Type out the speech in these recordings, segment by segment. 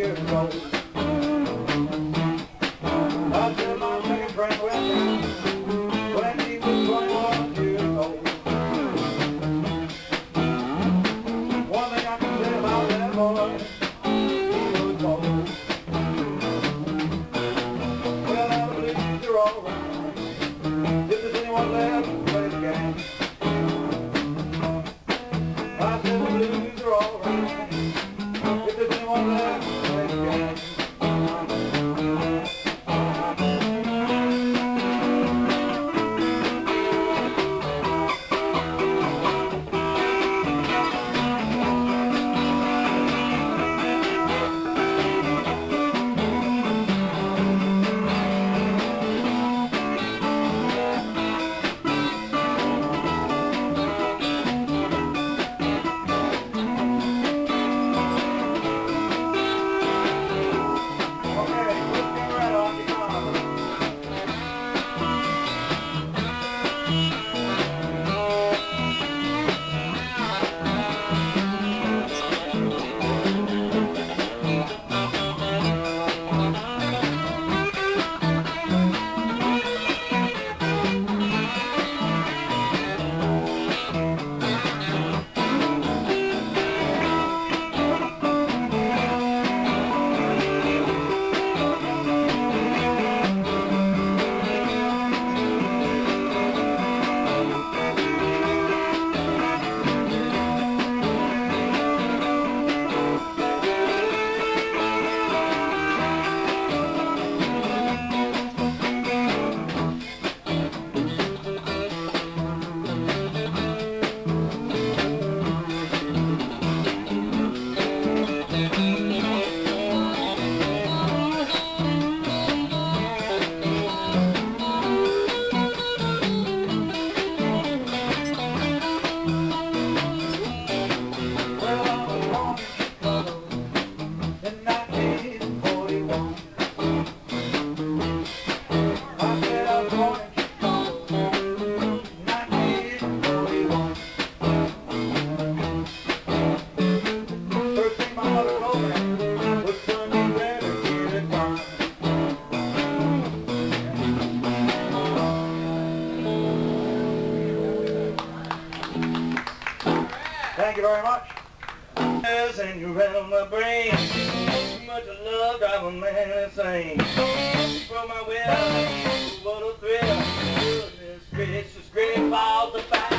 I my second friend when he was One thing I can say about that boy. Well, I believe you're all right. If there's anyone left to play the game. I said the blues are all right. my brain. Too much love drive a man insane. From my will, what a thrill. Goodness gracious, great balls of fire.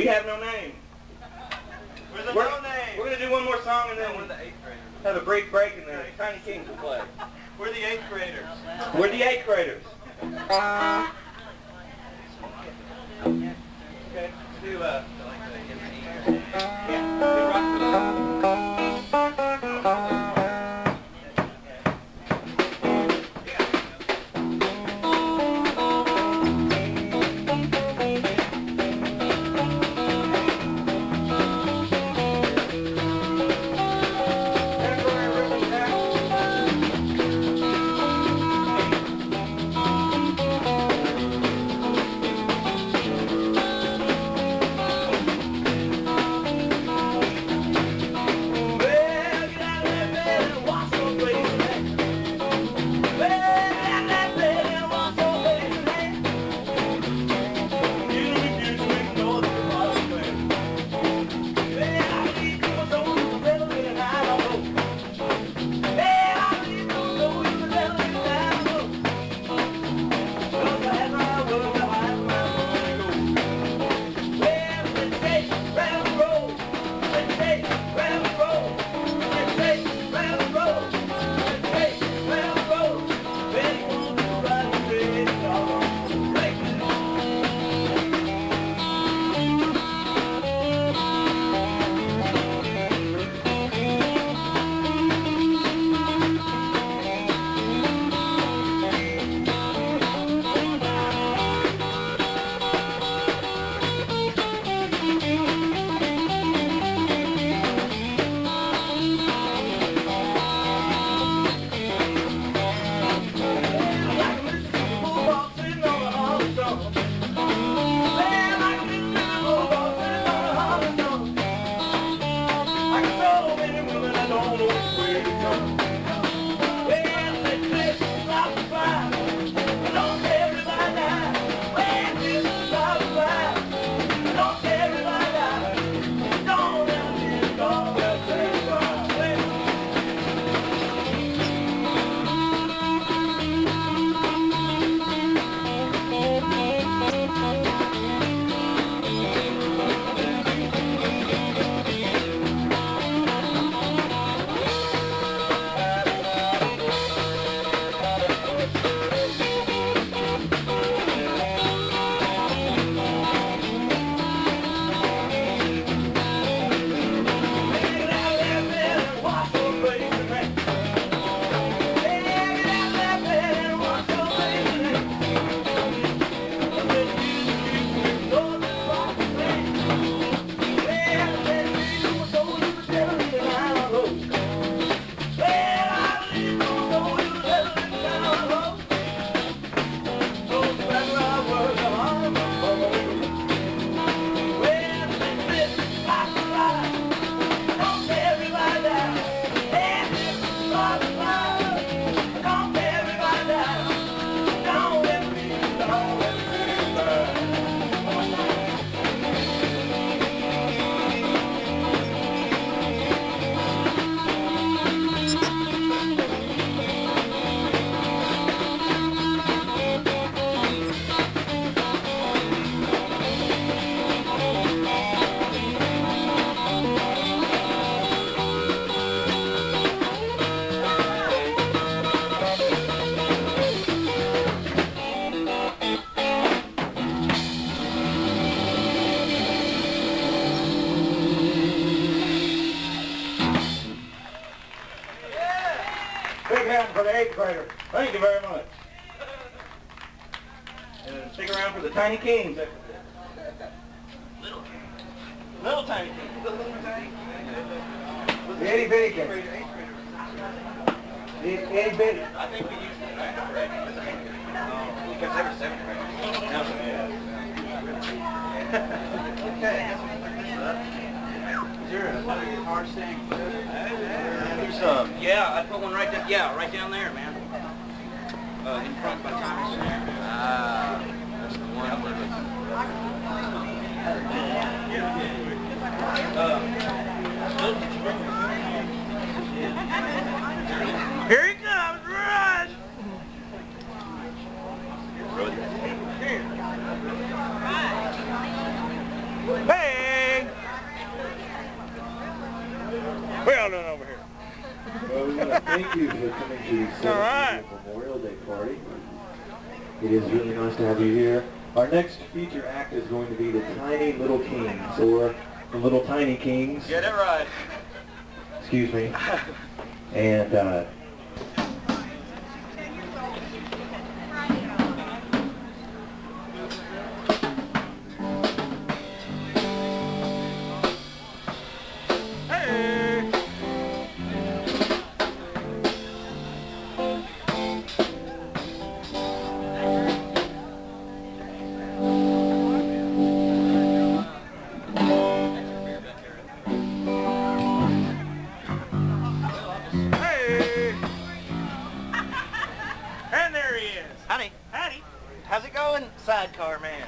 We have no name. We're the we're, no name. We're going to do one more song and then we're the eighth graders. Have a break break and then Tiny Kings will play. We're the eighth graders. We're the eighth graders. Uh-huh. okay, let's do uh, Big hand for the eighth grader. Thank you very much. And stick around for the Tiny Kings. Little Little Tiny Kings. The itty bitty kings. The itty bitty. I think we used to be ninth grade. Oh, because they were seventh grade. Now Is there a hard saying? Um, yeah, I put one right there. Yeah, right down there, man. Uh, in front by Thomas. Ah, that's the one where Uh, here he comes, run! Hey! Y'all doing over here? Well, we want to thank you for coming to the 70th right. Memorial Day party. It is really nice to have you here. Our next feature act is going to be the Tiny Little Kings, or the Little Tiny Kings. Get it right. Excuse me. And uh,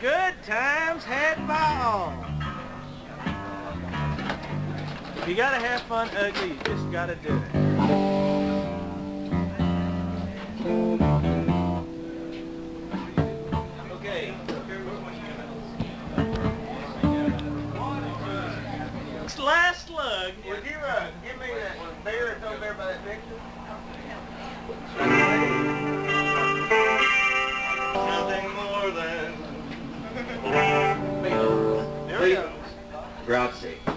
Good times had by all. If you gotta have fun ugly, you just gotta do it. Okay. Last slug. Would you give me that beer over there by that picture? Grazie.